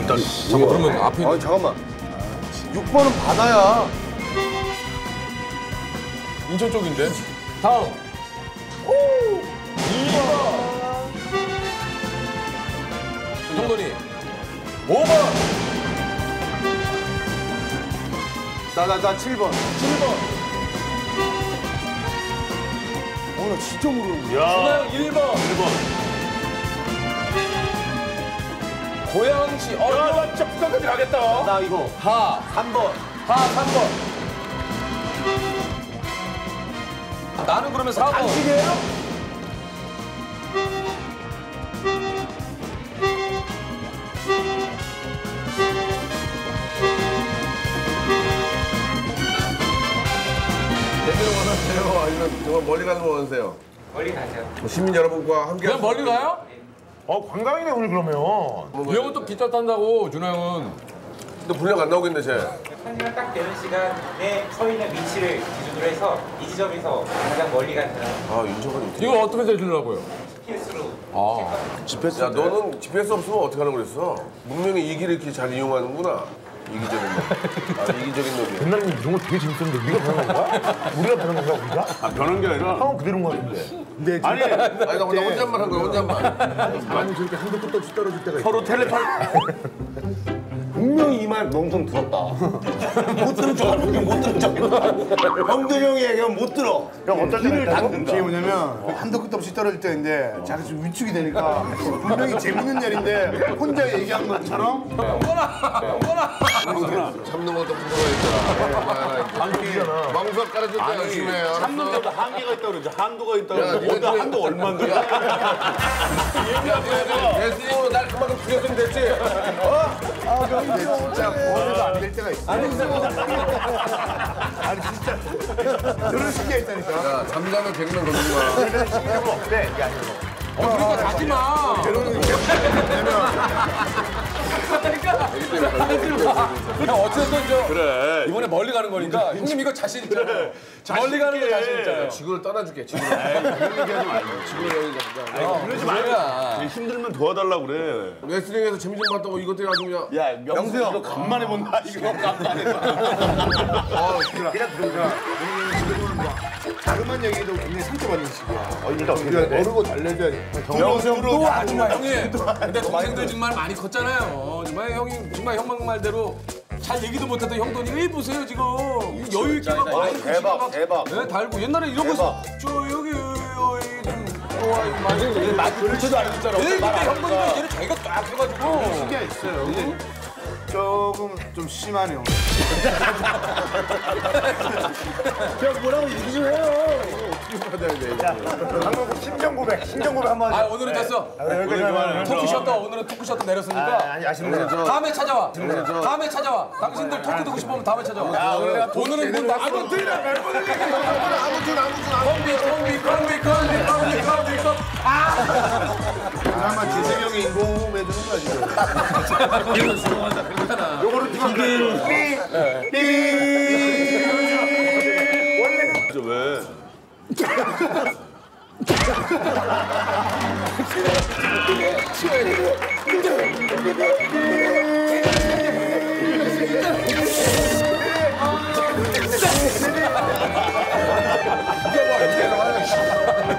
일단 잠깐 그러면 앞에 아 잠깐만. 6번은 바다야. 인천 쪽인데. 다음. 오! 2번. 정돈이. 5번. 나나 나 7번. 7번. 어 나 진짜 모르는데. 준하영 1번. 1번. 고양시. 어, 야, 나 진짜 북한까지 가겠다. 나 이거 하. 3번. 하 3번. 나는 그러면 4번. 안식이에요? 대표로 원하세요? 아니면 정말 멀리 가는 거 원하세요? 멀리 가죠. 시민 여러분과 함께 그냥 멀리 가요? 어 관광이네 오늘 그러면. 이 형은 또 기차 탄다고, 준하 형은. 근데 분량 안 나오겠네 쟤. 한시간 딱 되는 시간에 서 있는 위치를 기준으로 해서 이 지점에서 가장 멀리 사람 아 어떻게 이거 어떻게 되시려고요? 필수로 아. GPS 야 너는 GPS 없으면 어떻게 하는 그랬어? 문명의 이 길을 이렇게 잘 이용하는구나 이기적인 놈. 아 이기적인 놈이야. 옛날에 이런 거 되게 재밌었는데 우리가 변한 건가? 우리가 변한 건가 우리가? 아, 변한 게 아니라. 형은 그대로인 거 같은데. 근데 아니, 아니 나, 나 혼잣말 한 거야 혼잣말. 사람이 저렇게 한도 끝도 없이 떨어질 때가 있어. 서로 텔레파. 분명히 이 말 멍청 들었다. 못 들은 척 하는 게못 들은 척. 형들 형이 얘기하면 못 들어. 형 어떨 때는 닫는다. 그게 뭐냐면 한도 끝도 없이 떨어질 때인데 자기 좀 위축이 되니까 분명히 재밌는 일인데 혼자 얘기한 것처럼 참는 것도 부끄러워했잖아. 방귀잖아. 망석 깔아줄 때 열심히 해. 알았어. 한도가 한계가 있다고 그러죠. 한도가 있다고. 중에- 한도 얼마인데? 야, 내 스님으로 날 그만큼 죽였으면 됐지. 근데 진짜 보호도 안될 때가 있어. 아니 진짜. 아니 진짜. 그런 시기가 있다니까. 야 잠자면 개그맨 걸리지 마. 그런 시기가 뭐 없대. 이게 아니고. 어, 그러니까 가지 마. 그냥 멀리 가는 거니까 형님 이거 자신 있잖아요. 멀리 가는 거 자신 있잖아요. 지구를 떠나줄게. 지구를. 그러지 말고. 힘들면 도와달라고 그래. 레슬링에서 재미 좀 봤다고 이것 때문에 아주 그냥. 야, 명수 이거 간만에 본다. 이거 간만에 봐. 그냥 그러니까 자그만 얘기도 굉장히 상처받는 시기야. 어, 일단 어르고 달래줘야 돼. 형도 정말 형님. 근데 동생들 정말 많이 컸잖아요. 정말 형이 정말 형 말대로 잘 얘기도 못했던 형돈이 왜 보세요 지금 여유 있게 막 마이크 대박, 막 대박. 네, 달고 옛날에 이런 거저 여기 좀 마이크 그렇지도 않았잖아. 예, 근데 형돈이가 이제는 자기가 딱 해가지고 시기가 있어요. 근데 조금 좀 심하네요. 방금 심정 고백, 심정 고백 한번 아 하자. 오늘은 됐어 토크 셔터 오늘은 토크 셔터 내렸으니까 아니 거 다음에 찾아와 다음에 찾아와 당신들 토크 듣고 싶으면 다음에 찾아와 오늘은 문 닫고 아무 들이나 멤버들 얘기 아무 줄 아무 줄 아무 컴비 컴비 컴비 컴비 컴비 컴비 컴비 드라마 재생형이 인공호흡 해주는 거야 지금. 요거를 지금 진짜 왜?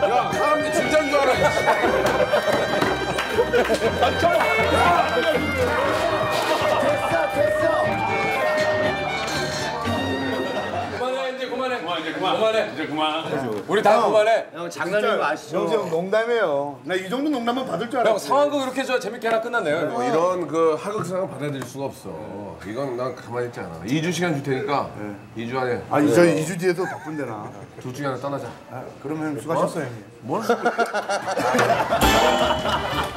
야 사람들이 진짜인 줄 알아. 그만해 이제 그만. 그만해. 이제 그만. 우리 다 그만해 장난인 거 아시죠? 영수 형 농담이에요. 나 이 정도 농담만 받을 줄 알았어. 형 상황극 이렇게 저 재밌게 하나 끝났네요 뭐 이런 그 하극상은 받아들일 수가 없어. 이건 난 가만히 있지 않아. 2주 시간 줄 테니까 2주 안에 아니 저 2주 뒤에도 바쁜데 나. 둘 중에 하나 떠나자. 그러면 수고하셨어요 형님. 뭘?